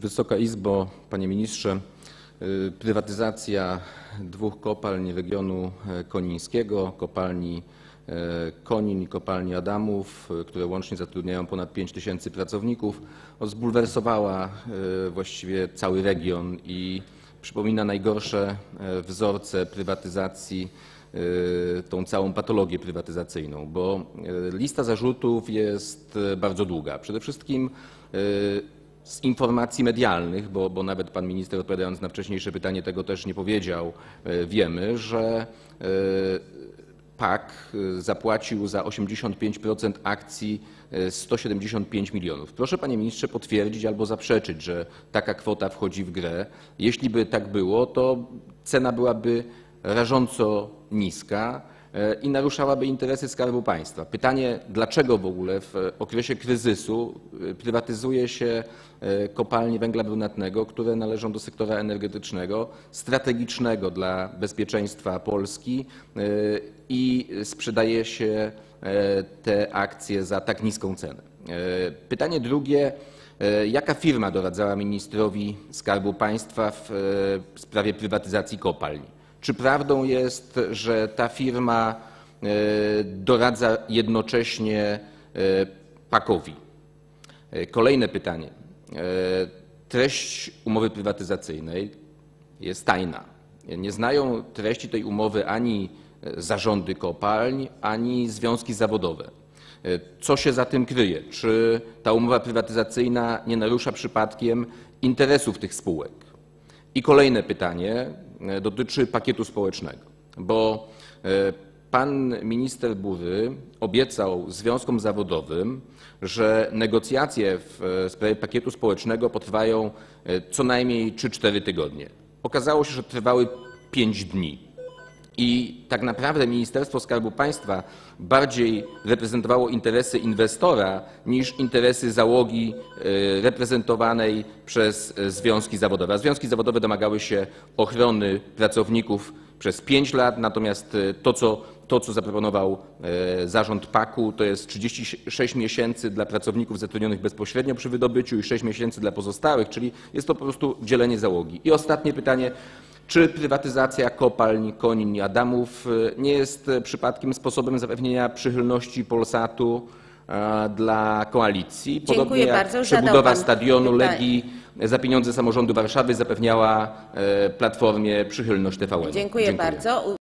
Wysoka Izbo, Panie Ministrze, y, prywatyzacja dwóch kopalń regionu e, konińskiego, kopalni e, Konin i kopalni Adamów, e, które łącznie zatrudniają ponad 5 tysięcy pracowników, zbulwersowała e, właściwie cały region i przypomina najgorsze e, wzorce prywatyzacji, e, tą całą patologię prywatyzacyjną, bo e, lista zarzutów jest e, bardzo długa. Przede wszystkim e, z informacji medialnych, bo, bo nawet pan minister odpowiadając na wcześniejsze pytanie tego też nie powiedział, e, wiemy, że e, PAK e, zapłacił za 85% akcji e, 175 milionów. Proszę panie ministrze potwierdzić albo zaprzeczyć, że taka kwota wchodzi w grę. Jeśli by tak było, to cena byłaby rażąco niska i naruszałaby interesy Skarbu Państwa. Pytanie, dlaczego w ogóle w okresie kryzysu e, prywatyzuje się e, kopalnie węgla brunatnego, które należą do sektora energetycznego, strategicznego dla bezpieczeństwa Polski e, i sprzedaje się e, te akcje za tak niską cenę. E, Pytanie drugie. E, Jaka firma doradzała ministrowi Skarbu Państwa w e, sprawie prywatyzacji kopalni? Czy prawdą jest, że ta firma e, doradza jednocześnie e, Pakowi? E, Kolejne pytanie. Treść umowy prywatyzacyjnej jest tajna. Nie znają treści tej umowy ani zarządy kopalń, ani związki zawodowe. Co się za tym kryje? Czy ta umowa prywatyzacyjna nie narusza przypadkiem interesów tych spółek? I kolejne pytanie e, dotyczy pakietu społecznego, bo e, pan minister Bury obiecał związkom zawodowym, że negocjacje w e, sprawie pakietu społecznego potrwają co najmniej 3-4 tygodnie. Okazało się, że trwały 5 dni. I tak naprawdę Ministerstwo Skarbu Państwa bardziej reprezentowało interesy inwestora niż interesy załogi e, reprezentowanej przez e, związki zawodowe. A związki zawodowe domagały się ochrony pracowników przez 5 lat, natomiast e, to, co, to, co zaproponował zarząd PAK-u, to jest 36 miesięcy dla pracowników zatrudnionych bezpośrednio przy wydobyciu i 6 miesięcy dla pozostałych, czyli jest to po prostu dzielenie załogi. I ostatnie pytanie. Czy prywatyzacja kopalń Konin i Adamów e, nie jest e, przypadkiem sposobem zapewnienia przychylności Polsatu e, dla koalicji? Podobnie jak bardzo. Przebudowa stadionu. Legii za pieniądze samorządu Warszawy zapewniała Platformie przychylność TVN. Dziękuję bardzo.